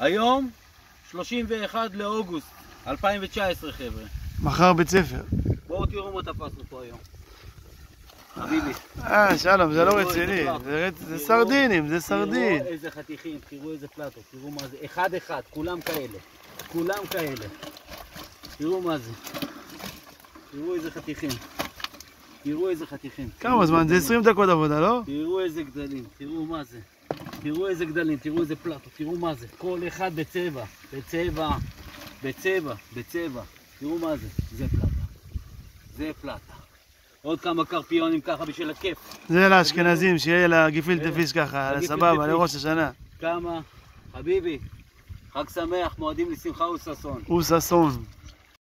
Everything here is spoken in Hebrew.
היום 31 לאוגוסט 2019 חבר'ה. מחר בית ספר. בואו תראו מה תפסנו פה היום. חביבי. אה, שלום, זה לא רציני. זה סרדינים, זה סרדין. תראו איזה חתיכים, תראו איזה פלטות, תראו מה זה. אחד אחד, כולם כאלה. כולם כאלה. תראו מה זה. תראו איזה חתיכים. תראו איזה חתיכים. כמה זמן? זה 20 דקות עבודה, לא? תראו איזה גדלים, תראו מה זה. תראו איזה גדלים, תראו איזה פלטות, תראו מה זה. כל אחד בצבע, בצבע, בצבע, בצבע. תראו מה זה. זה פלטה. זה פלטה. עוד כמה קרפיונים ככה בשביל הכיף. זה לאשכנזים, שיהיה לה גפילטה פיש ככה, סבבה. לראש השנה. כמה? חביבי, חג שמח, מועדים לשמחה וששון. הוא ששון.